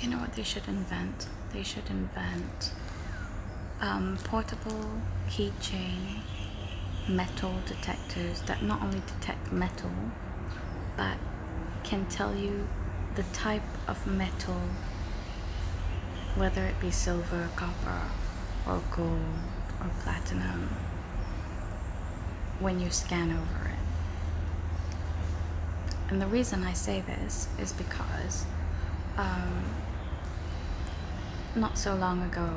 You know what they should invent? They should invent um, portable keychain metal detectors that not only detect metal but can tell you the type of metal, whether it be silver, copper, or gold, or platinum, when you scan over it. And the reason I say this is because um, not so long ago,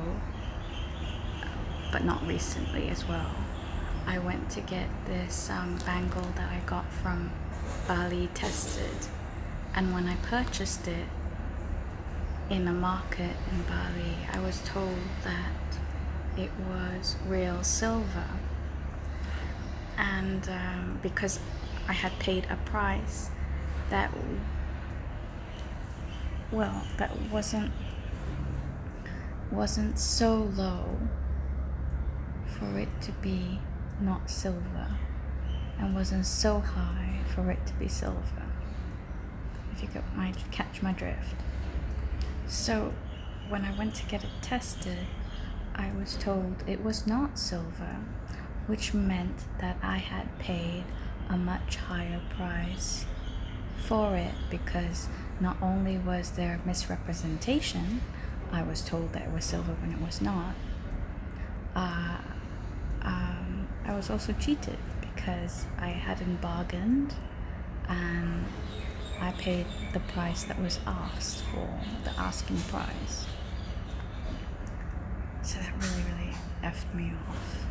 but not recently as well, I went to get this um, bangle that I got from Bali tested. And when I purchased it in a market in Bali, I was told that it was real silver. And um, because I had paid a price that, well, that wasn't wasn't so low for it to be not silver and wasn't so high for it to be silver if you get my catch my drift. So when i went to get it tested i was told it was not silver which meant that i had paid a much higher price for it because not only was there misrepresentation i was told that it was silver when it was not uh, um, I was also cheated because I hadn't bargained and I paid the price that was asked for, the asking price. So that really, really effed me off.